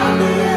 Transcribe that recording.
Amém.